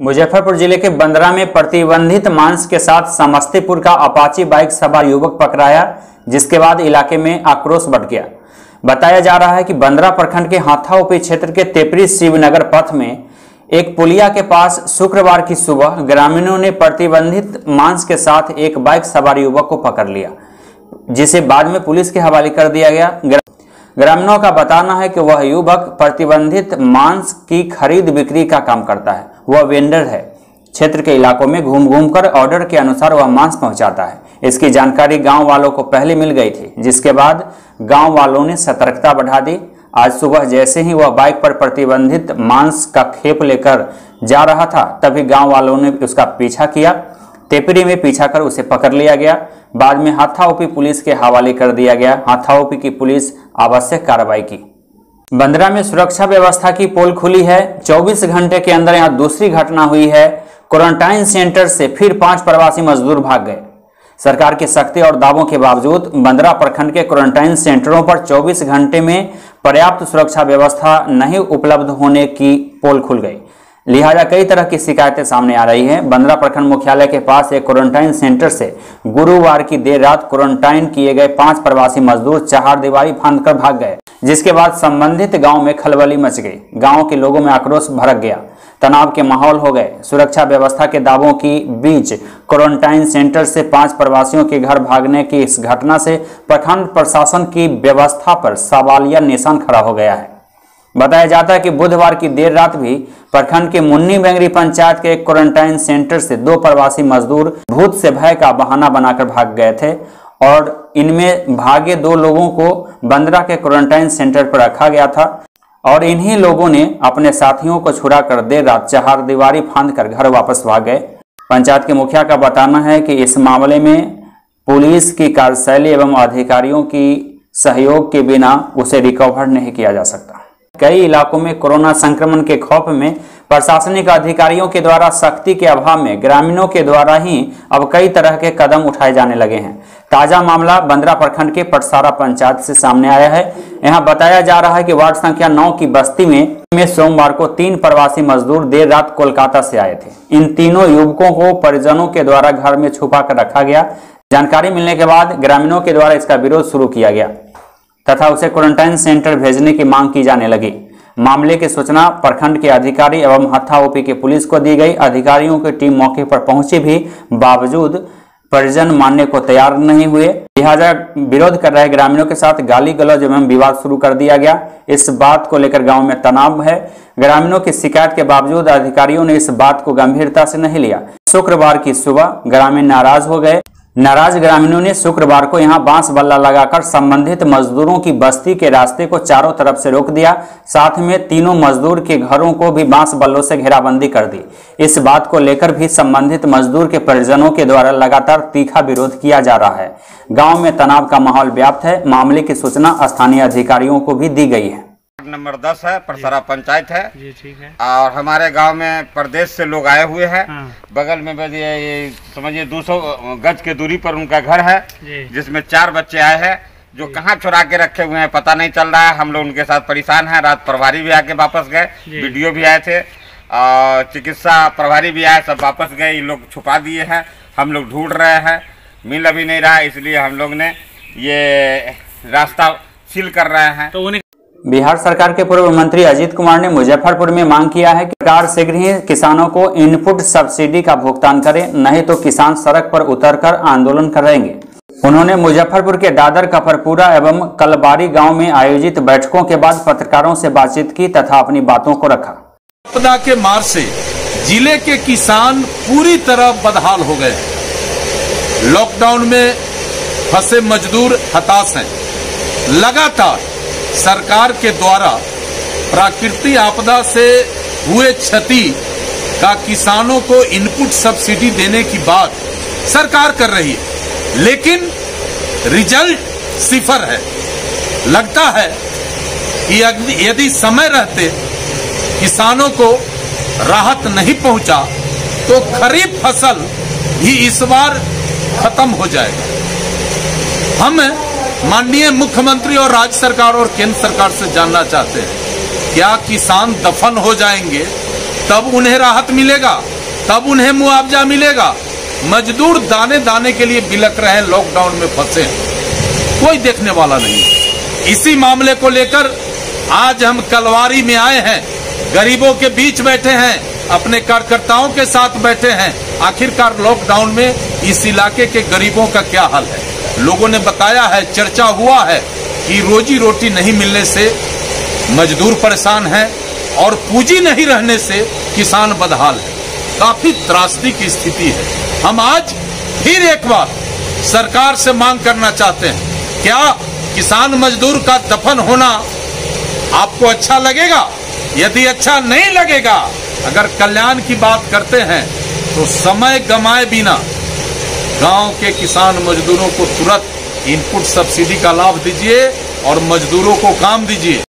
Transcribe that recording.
मुजफ्फरपुर ज़िले के बंदरा में प्रतिबंधित मांस के साथ समस्तीपुर का अपाची बाइक सवार युवक पकड़ाया, जिसके बाद इलाके में आक्रोश बढ़ गया। बताया जा रहा है कि बंदरा प्रखंड के हाथाओपी क्षेत्र के तेपरी शिवनगर पथ में एक पुलिया के पास शुक्रवार की सुबह ग्रामीणों ने प्रतिबंधित मांस के साथ एक बाइक सवार युवक को पकड़ लिया, जिसे बाद में पुलिस के हवाले कर दिया गया। ग्रामीणों का बताना है कि वह युवक प्रतिबंधित मांस की खरीद बिक्री का काम करता है। वह वेंडर है। क्षेत्र के इलाकों में घूम घूम कर ऑर्डर के अनुसार वह मांस पहुंचाता है। इसकी जानकारी गाँव वालों को पहले मिल गई थी, जिसके बाद गाँव वालों ने सतर्कता बढ़ा दी। आज सुबह जैसे ही वह बाइक पर प्रतिबंधित मांस का खेप लेकर जा रहा था, तभी गाँव वालों ने उसका पीछा किया। तेपरी में पीछा कर उसे पकड़ लिया गया। बाद में हाथाओपी पुलिस के हवाले कर दिया गया। हाथाओपी की पुलिस आवश्यक कार्रवाई की। बंदरा में सुरक्षा व्यवस्था की पोल खुली है। 24 घंटे के अंदर यहाँ दूसरी घटना हुई है। क्वारंटाइन सेंटर से फिर पाँच प्रवासी मजदूर भाग गए। सरकार की सख्ती और दावों के बावजूद बंदरा प्रखंड के क्वारंटाइन सेंटरों पर 24 घंटे में पर्याप्त सुरक्षा व्यवस्था नहीं उपलब्ध होने की पोल खुल गई। लिहाजा कई तरह की शिकायतें सामने आ रही हैं। बंदरा प्रखंड मुख्यालय के पास एक क्वारंटाइन सेंटर से गुरुवार की देर रात क्वारंटाइन किए गए पाँच प्रवासी मजदूर चार दीवारी फांदकर भाग गए। जिसके बाद संबंधित गाँव में खलबली मच गई। गाँव के लोगों में आक्रोश भड़क गया। तनाव के माहौल हो गए। सुरक्षा व्यवस्था के दावों की बीच क्वारंटाइन सेंटर से पाँच प्रवासियों के घर भागने की इस घटना से प्रखंड प्रशासन की व्यवस्था पर सवालिया निशान खड़ा हो गया है। बताया जाता है कि बुधवार की देर रात भी प्रखंड के मुन्नी बेंगरी पंचायत के क्वारंटाइन सेंटर से दो प्रवासी मजदूर भूत से भय का बहाना बनाकर भाग गए थे और इनमें भागे दो लोगों को बंद्रा के क्वारंटाइन सेंटर पर रखा गया था और इन्हीं लोगों ने अपने साथियों को छुड़ा कर देर रात चार दीवारी फांद कर घर वापस भाग गए। पंचायत के मुखिया का बताना है कि इस मामले में पुलिस की कार्यशैली एवं अधिकारियों की सहयोग के बिना उसे रिकवर नहीं किया जा सकता। कई इलाकों में कोरोना संक्रमण के खौफ में प्रशासनिक अधिकारियों के द्वारा सख्ती के अभाव में ग्रामीणों के द्वारा ही अब कई तरह के कदम उठाए जाने लगे हैं। ताज़ा मामला बंदरा प्रखंड के पटसारा पंचायत से सामने आया है। यहाँ बताया जा रहा है कि वार्ड संख्या नौ की बस्ती में में सोमवार को तीन प्रवासी मजदूर देर रात कोलकाता से आए थे। इन तीनों युवकों को परिजनों के द्वारा घर में छुपा कर रखा गया। जानकारी मिलने के बाद ग्रामीणों के द्वारा इसका विरोध शुरू किया गया। तथा उसे क्वारंटाइन सेंटर भेजने की मांग की जाने लगी। मामले की सूचना प्रखंड के अधिकारी एवं हत्था ओपी के पुलिस को दी गई। अधिकारियों की टीम मौके पर पहुँची भी बावजूद परिजन मानने को तैयार नहीं हुए। लिहाजा विरोध कर रहे ग्रामीणों के साथ गाली गलौज एवं विवाद शुरू कर दिया गया। इस बात को लेकर गाँव में तनाव है। ग्रामीणों की शिकायत के बावजूद अधिकारियों ने इस बात को गंभीरता से नहीं लिया। शुक्रवार की सुबह ग्रामीण नाराज़ हो गए। नाराज़ ग्रामीणों ने शुक्रवार को यहाँ बाँस बल्ला लगाकर संबंधित मजदूरों की बस्ती के रास्ते को चारों तरफ़ से रोक दिया। साथ में तीनों मजदूर के घरों को भी बाँस बल्लों से घेराबंदी कर दी। इस बात को लेकर भी संबंधित मजदूर के परिजनों के द्वारा लगातार तीखा विरोध किया जा रहा है। गाँव में तनाव का माहौल व्याप्त है। मामले की सूचना स्थानीय अधिकारियों को भी दी गई है। नंबर दस है परसरा पंचायत है। जी ठीक है। और हमारे गाँव में प्रदेश से लोग आए हुए हैं। हाँ। बगल में बस ये समझिए 200 गज के दूरी पर उनका घर है जिसमें चार बच्चे आए हैं जो कहाँ चुरा के रखे हुए हैं पता नहीं चल रहा है। हम लोग उनके साथ परेशान हैं। रात प्रभारी भी आके वापस गए। वीडियो भी आए थे और चिकित्सा प्रभारी भी आए सब वापस गए ये लोग छुपा दिए हैं। हम लोग ढूंढ रहे हैं मिल अभी नहीं रहा इसलिए हम लोग ने ये रास्ता सील कर रहे हैं। तो उन्हें बिहार सरकार के पूर्व मंत्री अजीत कुमार ने मुजफ्फरपुर में मांग किया है कि सरकार शीघ्र ही किसानों को इनपुट सब्सिडी का भुगतान करे, नहीं तो किसान सड़क पर उतरकर आंदोलन करेंगे उन्होंने मुजफ्फरपुर के दादर कफरपुरा एवं कलबारी गाँव में आयोजित बैठकों के बाद पत्रकारों से बातचीत की तथा अपनी बातों को रखा। आपदा के मार से ज़िले के किसान पूरी तरह बदहाल हो गए। लॉकडाउन में फंसे मजदूर हताश हैं। लगातार सरकार के द्वारा प्राकृतिक आपदा से हुए क्षति का किसानों को इनपुट सब्सिडी देने की बात सरकार कर रही है। लेकिन रिज़ल्ट सिफर है। लगता है कि यदि- समय रहते, किसानों को राहत नहीं पहुँचा तो खरीफ फ़सल भी इस बार खत्म हो जाएगा। हम माननीय मुख्यमंत्री और राज्य सरकार और केंद्र सरकार से जानना चाहते हैं, क्या किसान दफन हो जाएँगे? तब उन्हें राहत मिलेगा, तब उन्हें मुआवजा मिलेगा। मजदूर दाने दाने के लिए बिलक रहे हैं लॉकडाउन में फंसे हैं। कोई देखने वाला नहीं। इसी मामले को लेकर आज हम कलवारी में आए हैं। गरीबों के बीच बैठे हैं, अपने कार्यकर्ताओं के साथ बैठे हैं। आखिरकार लॉकडाउन में इस इलाके के गरीबों का क्या हाल है? लोगों ने बताया है, चर्चा हुआ है कि रोजी रोटी नहीं मिलने से मजदूर परेशान हैं और पूंजी नहीं रहने से किसान बदहाल है। काफ़ी त्रासदी की स्थिति है। हम आज फिर एक बार सरकार से मांग करना चाहते हैं, क्या किसान मजदूर का दफन होना आपको अच्छा लगेगा? यदि अच्छा नहीं लगेगा, अगर कल्याण की बात करते हैं तो समय गमाए बिना गाँव के किसान मजदूरों को तुरंत इनपुट सब्सिडी का लाभ दीजिए और मजदूरों को काम दीजिए।